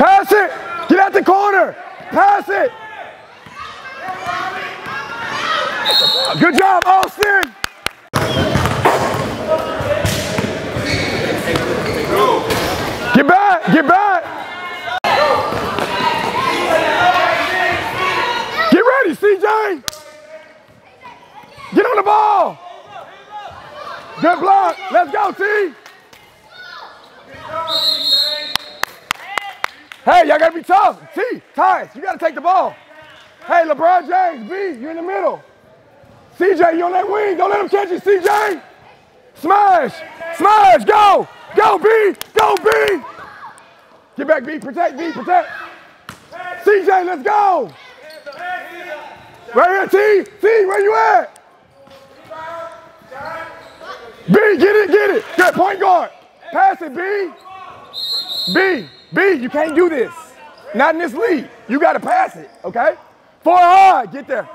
Pass it. Get out the corner. Pass it. Good job, Austin. Get back. Get back. Get ready, CJ. Get on the ball. Good block. Let's go, T. Hey, y'all gotta be tough. T, Tyus, you gotta take the ball. Hey, LeBron James, B, you in the middle. CJ, you on that wing. Don't let him catch you, CJ. Smash, smash, go. Go, B, go, B. Get back, B, protect, B, protect. CJ, let's go. Right here, T, T, where you at? B, get it, get it. Good point guard. Pass it, B. B, B, you can't do this. Not in this league. You got to pass it, okay? Four high, get there.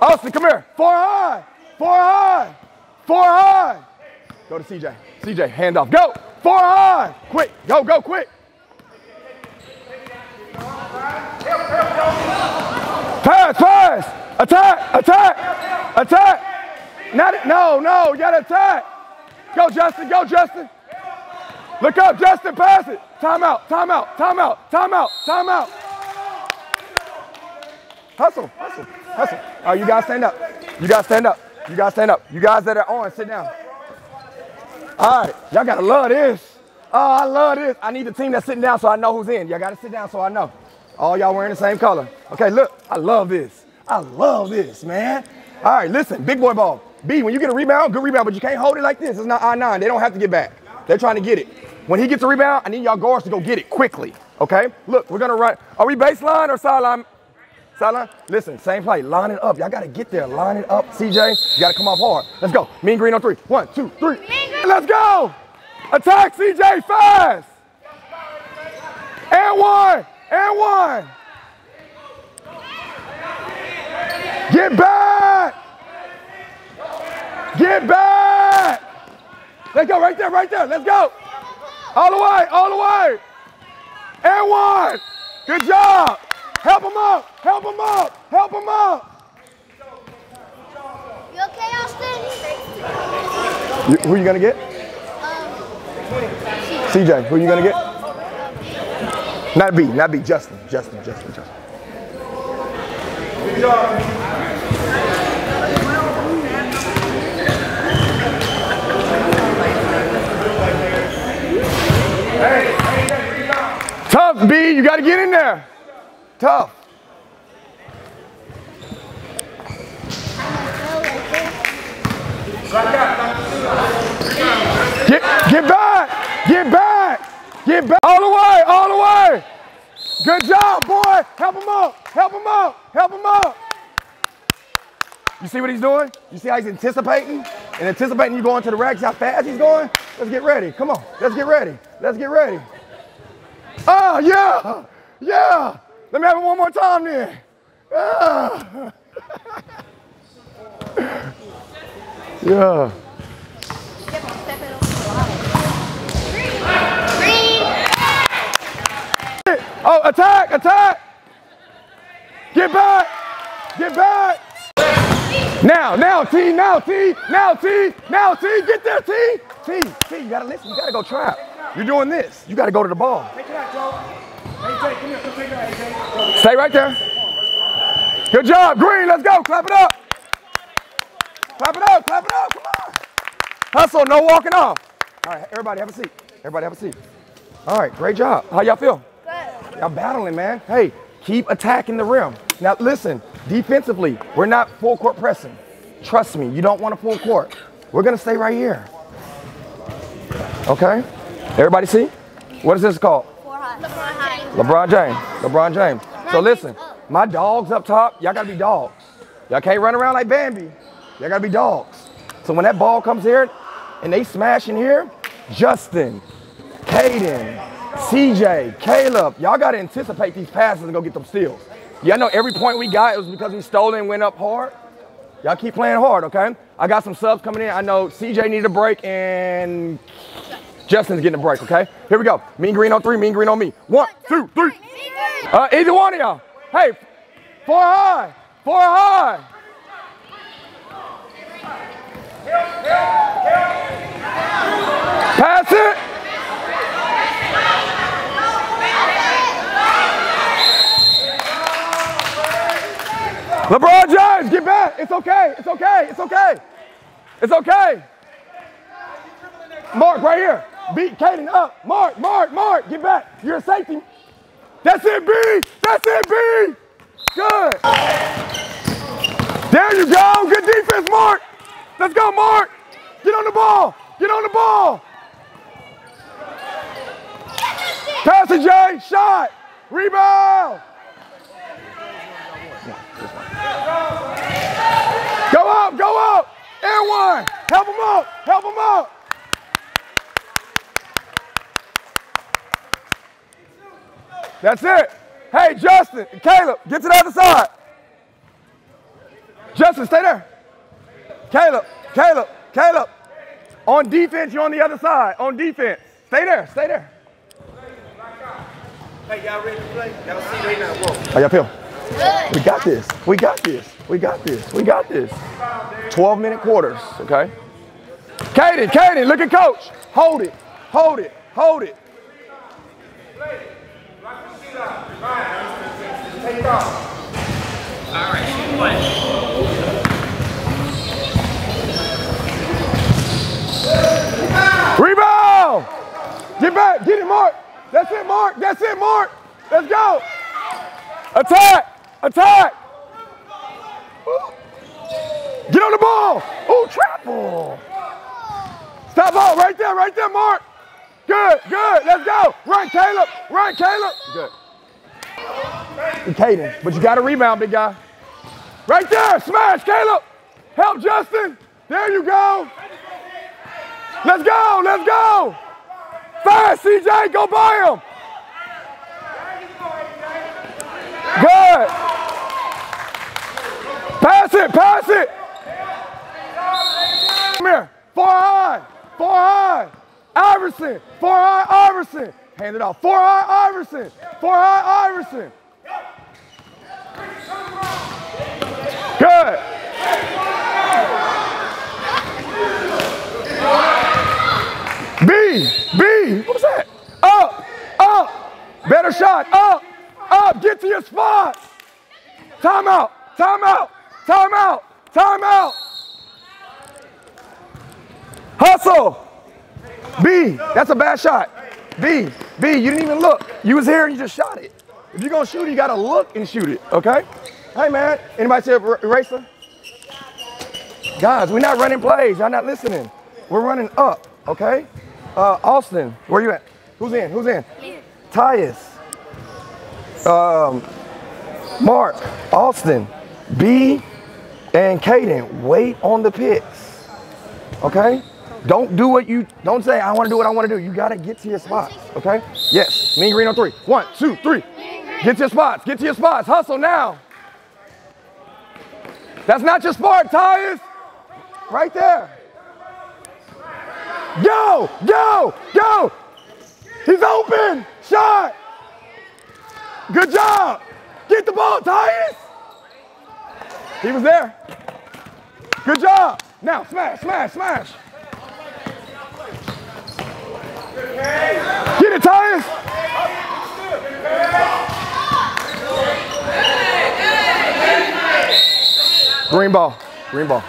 Austin, come here. Four high, four high, four high. Go to CJ. CJ, hand off. Go. Four high. Quick. Go, go, quick. Pass, pass. Attack, attack, attack. Not. No, no, you gotta attack. Go, Justin, go, Justin. Look up, Justin, pass it. Timeout, timeout, timeout, timeout, timeout. Hustle, hustle, hustle. All right, you guys stand up. You guys stand up. You guys stand up. You guys that are on, sit down. All right, y'all gotta love this. Oh, I love this. I need the team that's sitting down so I know who's in. Y'all gotta sit down so I know. All y'all wearing the same color. Okay, look, I love this. I love this, man. All right, listen, big boy ball. B, when you get a rebound, good rebound, but you can't hold it like this. It's not I-9. They don't have to get back. They're trying to get it. When he gets a rebound, I need y'all guards to go get it quickly. Okay? Look, we're gonna run. Are we baseline or sideline? Sideline? Listen, same play. Line it up. Y'all gotta get there. Line it up, CJ. You gotta come off hard. Let's go. Mean green on three. One, two, three. Let's go. Attack, CJ, fast. And one. And one. Get back. Get back. Let's go right there, right there. Let's go. All the way, all the way. And one. Good job. Help him up. Help him up. Help him up. You okay, Austin? You, who are you gonna get? Um, CJ. Who are you gonna get? Not B. Not B. Justin. Justin. Justin. Justin. Tough, B. You got to get in there. Tough. Get, get back. Get back. Get back. All the way. All the way. Good job, boy. Help him up. Help him up. Help him up. You see what he's doing? You see how he's anticipating? And anticipating you going to the racks, how fast he's going? Let's get ready. Come on. Let's get ready. Let's get ready. Oh, yeah. Yeah. Let me have it one more time then. Ah. yeah. Oh, attack, attack. Get back. Get back. Now, now, T, now, T, now, T, now, T, get there, T. T, T, you gotta listen, you gotta go trap. You're doing this. You gotta go to the ball. Stay right there. Good job, Green, let's go, clap it up. Clap it up, clap it up, come on. Hustle, no walking off. All right, everybody have a seat. Everybody have a seat. All right, great job. How y'all feel? Good. Y'all battling, man. Hey, keep attacking the rim. Now listen, defensively, we're not full court pressing. Trust me, you don't want a full court. We're gonna stay right here. Okay? Everybody see? What is this called? Four high. LeBron James. LeBron James. So listen, my dogs up top, y'all gotta be dogs. Y'all can't run around like Bambi. Y'all gotta be dogs. So when that ball comes here and they smash in here, Justin, Caden, CJ, Caleb, y'all gotta anticipate these passes and go get them steals. Y'all know every point we got it was because we stole and went up hard. Y'all keep playing hard, okay? I got some subs coming in. I know CJ needed a break and Justin's getting a break, okay? Here we go. Mean green on three, mean green on me. One, two, three. Uh, either one of y'all. Hey, four high, four high. Pass it. LeBron James, get back. It's okay. It's okay. It's okay. It's okay. Mark, right here. Beat Caden up. Mark, Mark, Mark, get back. You're a safety. That's it, B. That's it, B. Good. There you go. Good defense, Mark. Let's go, Mark. Get on the ball. Get on the ball. Pass it, Jay. Shot. Rebound. Go up, go up. And one. Help him up. Help him up. That's it. Hey, Justin, Caleb, get to the other side. Justin, stay there. Caleb, Caleb, Caleb. On defense, you're on the other side. On defense. Stay there, stay there. Hey, y'all ready to play? Y'all see they not woke. How y'all feel? Good. We got this. We got this. We got this. We got this. 12 minute quarters, okay? Kaden, Kaden, look at coach. Hold it. Hold it. Hold it. Rebound! Get back, get it, Mark. That's it, Mark. That's it, Mark. Let's go. Attack! Attack! Get on the ball! Oh, trap ball! Stop ball right there, right there, Mark. Good, good. Let's go. Run, Caleb. Run, Caleb. Good. And Caden, but you got to rebound, big guy. Right there, smash, Caleb. Help Justin. There you go. Let's go, let's go. Fast, CJ, go by him. Good. Pass it, pass it. Come here. Four high, four high. Iverson, four high, Iverson. Hand it off. Four high, Iverson. Four high, Iverson. Good. B, B, what was that? Up, up, better shot, up, up, get to your spot. Timeout, timeout, timeout, timeout. Hustle. B, that's a bad shot. B, B, you didn't even look. You was here and you just shot it. If you're gonna shoot you gotta look and shoot it, okay? Hey man, anybody see a er- eraser? Guys, we're not running plays. Y'all not listening. We're running up, okay? Uh, Austin, where you at? Who's in? Who's in? Tyus. Um, Mark, Austin, B, and Caden, wait on the picks. Okay? Don't do what you, don't say, I want to do what I want to do. You got to get to your spots. Okay? Yes. Mean green on three. One, two, three. Get to your spots. Get to your spots. Hustle now. That's not your spot, Tyus. Right there. Go, go, go. He's open. Shot. Good job. Get the ball, Tyus. He was there. Good job. Now smash, smash, smash. Get it, Tyus. Green ball. Green ball.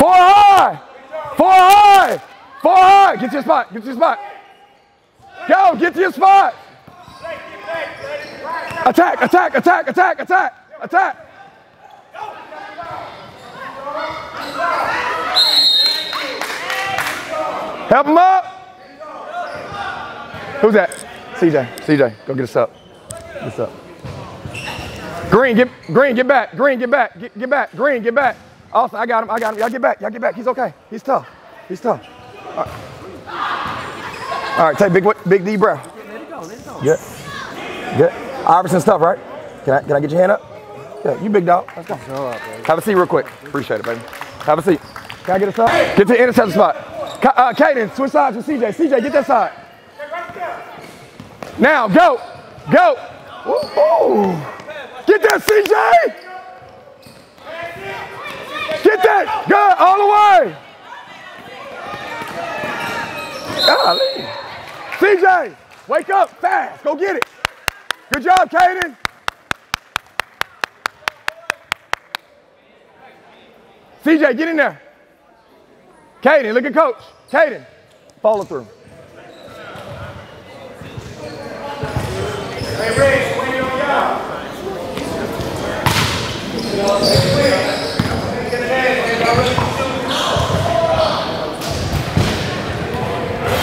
Four high. Four high. Four high. Get to your spot. Get to your spot. Go. Get to your spot. Attack, attack, attack, attack, attack, attack. Help him up. Who's that? CJ. CJ, go get us up. Get us up. Green, get Green, get back. Green, get back. Get, get back. Green, get back. Austin, I got him. I got him. Y'all get back. Y'all get back. He's okay. He's tough. He's tough. All right, All right take big big D breath. Let it go, let it go. Good. Good. Iverson stuff, right? Can I, can I get your hand up? Yeah, you big dog. Let's go. Have a seat real quick. Appreciate it, baby. Have a seat. Can I get a side? Get to the interceptor spot. Ka- Uh, Kaden, switch sides with CJ. CJ, get that side. Now, go. Go. Ooh. Get that, CJ. Get that. Good. All the way. Golly. CJ, wake up fast. Go get it. Good job, Kaden. CJ, get in there. Kaden, look at coach. Kaden, follow through.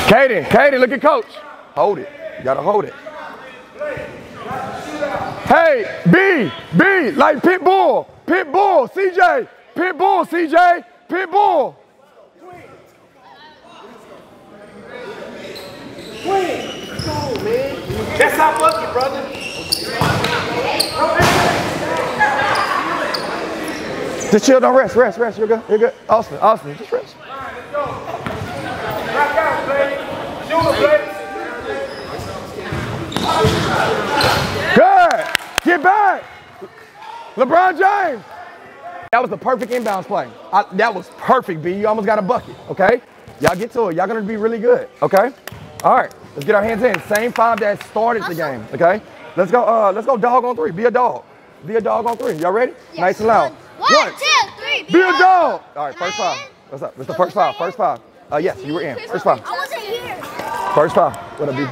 Kaden, Kaden, look at coach. Hold it. You gotta hold it. Hey, B, B, like pit bull, pit bull, CJ, pit bull, CJ, pit bull. That's how bucket, brother. Just chill, don't rest, rest, rest. You're good, you're good. Austin, Austin, just rest. Rock out, baby. Shoot baby. Good. Get back. LeBron James. That was the perfect inbounds play. I- that was perfect, B. You almost got a bucket, okay? Y'all get to it. Y'all gonna be really good, okay? All right, let's get our hands in. Same five that started the game, okay? Let's go, uh, let's go dog on three. Be a dog. Be a dog on three. Y'all ready? Nice and loud. One, two, three. Be a dog. All right, first five. What's up? What's the first five? First five. Uh, yes, you were in. First five. I wasn't here. First five. What up, B?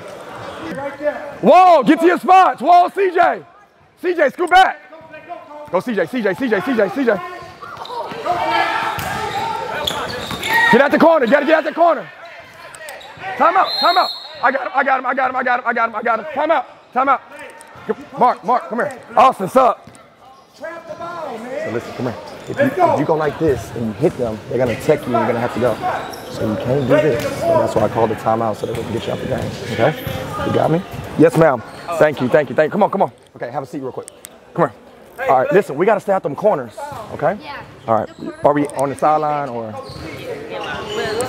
Whoa, get to your spots. Whoa, CJ. CJ, scoot back. Go CJ, CJ, CJ, CJ, CJ. Get out the corner. Gotta get out the corner. Time out, time out. I got him, I got him, I got him, I got him, I got him, I got him. Time out, time out. Mark, Mark, come here. Austin, sup? Trap the ball, man. So listen, come here. If you, if you go like this and you hit them, they're gonna tech you and you're gonna have to go. So you can't do this. And that's why I called the timeout so we can get you out the game. Okay? You got me? Yes, ma'am. Thank you, thank you, thank you. Come on, come on. Okay, have a seat real quick. Come here. All right, listen, we gotta stay out them corners. Okay? Yeah. All right. Are we on the sideline or?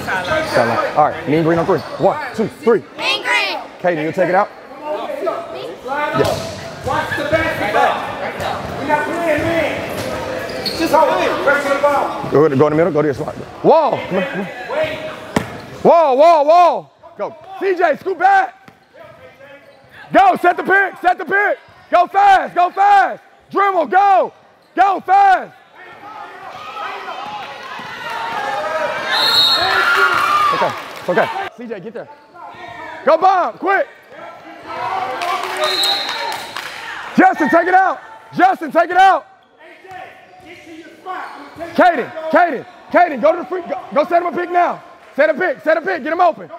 Sideline. All right, mean green on three. One, two, three. Mean green. Kaden, you take it out? Yes. Watch the basketball. We're not playing, man. Just hold it. Press the ball. Go, go in the middle, go to your spot. Whoa! Come here, come here. Whoa, whoa, whoa! Go. CJ, scoot back! Go, set the pick, set the pick! Go fast, go fast! Dribble, go! Go fast! Okay, it's okay. CJ, get there. Go bomb, quick! Justin, take it out! Justin, take it out! Kaden, Kaden, Kaden, go to the free, go, go set him a pick now. Set a pick, set a pick, get him open.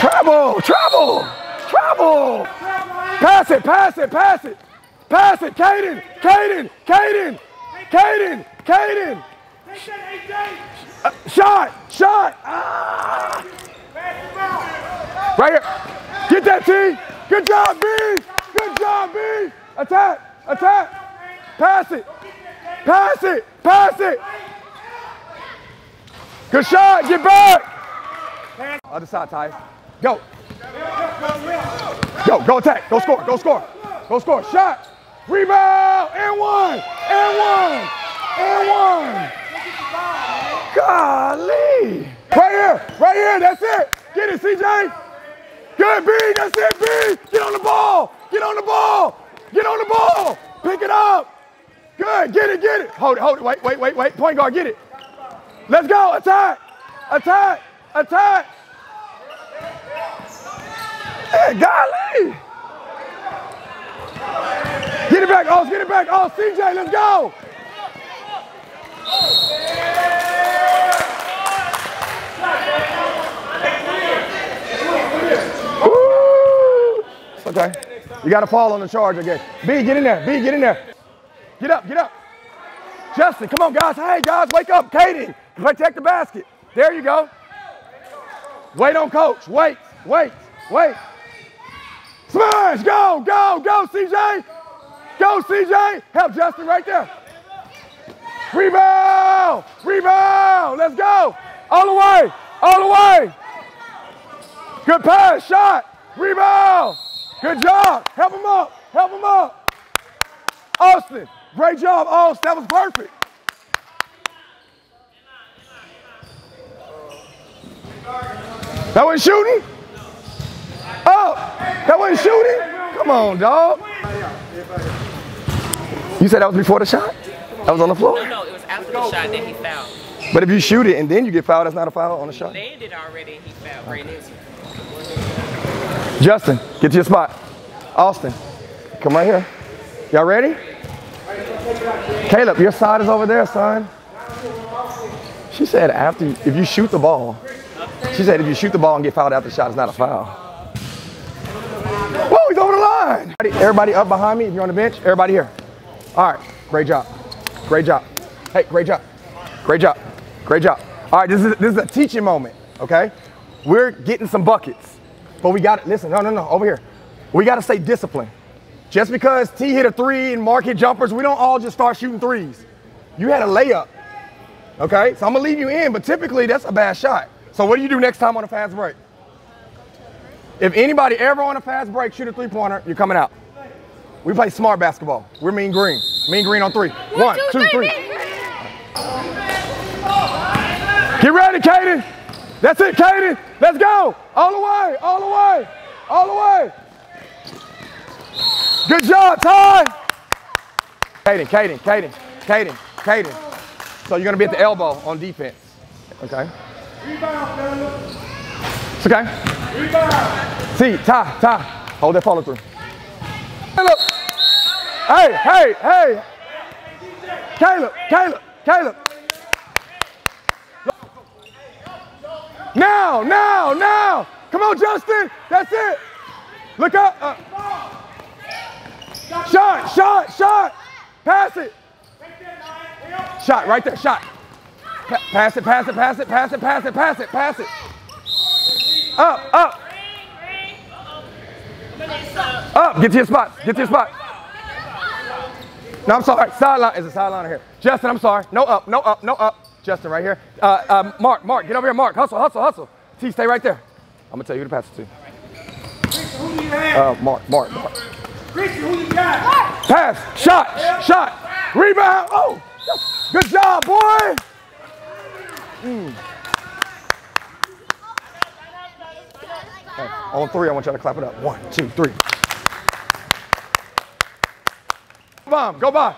Travel, travel, travel. Pass it, pass it, pass it. Pass it, Kaden, Kaden, Kaden, Kaden, Kaden. Uh, shot, shot. Ah. Right here. Get that T. Good job, B. Good job, B. Attack, attack. Pass it. Pass it, pass it. Good shot, get back. Other side, Ty. Go. Go, go attack. Go score, go score. Go score. Shot. Rebound. And one. And one. And one. Golly. Right here. Right here. That's it. Get it, CJ. Good, B. That's it, B. Get on the ball. Get on the ball. Get on the ball. Pick it up. Good. Get it, get it. Hold it, hold it. Wait, wait, wait, wait. Point guard, get it. Let's go. Attack. Attack. Attack. Hey, golly. Get it back, oh, get it back. Oh, CJ, let's go. It's okay. You got to fall on the charge again. B, get in there. B, get in there. Get up, get up. Justin, come on, guys. Hey, guys, wake up. Katie, protect the basket. There you go. Wait on coach. Wait, wait, wait. Smash! Go, go, go, CJ! Go, CJ! Help Justin right there. Rebound! Rebound! Let's go! All the way! All the way! Good pass, shot! Rebound! Good job! Help him up! Help him up! Austin! Great job, Austin! That was perfect! That wasn't shooting? Oh, that wasn't shooting? Come on, dog. You said that was before the shot? That was on the floor? No, no, it was after the shot that he fouled. But if you shoot it and then you get fouled, that's not a foul on the shot. Landed already and he fouled. Right. Justin, get to your spot. Austin, come right here. Y'all ready? Caleb, your side is over there, son. She said after, if you shoot the ball, she said if you shoot the ball and get fouled after the shot, it's not a foul. Whoa, he's over the line. Everybody up behind me, if you're on the bench, everybody here. All right, great job. Great job. Hey, great job. Great job. Great job. All right, this is, this is a teaching moment, okay? We're getting some buckets, but we got to, listen, no, no, no, over here. We got to stay disciplined. Just because T hit a three and Mark hit jumpers, we don't all just start shooting threes. You had a layup, okay? So I'm gonna leave you in, but typically that's a bad shot. So what do you do next time on a fast break? If anybody ever on a fast break shoot a three-pointer, you're coming out. We play smart basketball. We're mean green. Mean green on three. One, two, three. Get ready, Kaden. That's it, Kaden. Let's go. All the way, all the way, all the way. Good job, Ty. Kaden, Kaden, Kaden, Kaden, Kaden. So you're gonna be at the elbow on defense. Okay. It's okay. See, Ty, Ty. Hold that follow through. Caleb. Hey, hey, hey. Caleb, Caleb, Caleb. Now, now, now. Come on, Justin. That's it. Look up. Uh. Shot, shot, shot. Pass it. Shot right there. Shot. Pa- pass it, pass it, pass it, pass it, pass it, pass it, pass it. Up, up. Up. Get to your spot. Get to your spot. No, I'm sorry. Sideline is a sideline here. Justin, I'm sorry. No up, no up, no up. Justin, right here. Uh, uh, Mark, Mark, get over here. Mark, hustle, hustle, hustle. T, stay right there. I'm gonna tell you who to pass it to. Uh, Mark, Mark, Mark. Pass, shot, shot, rebound. Oh, good job, boy. Mm. On three, I want y'all to clap it up. One, two, three. Bomb, go by.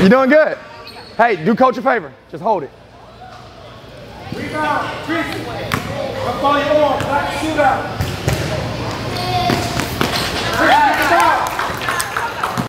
You're doing good. Hey, do coach a favor. Just hold it. Rebound, Chris. Up on your arm.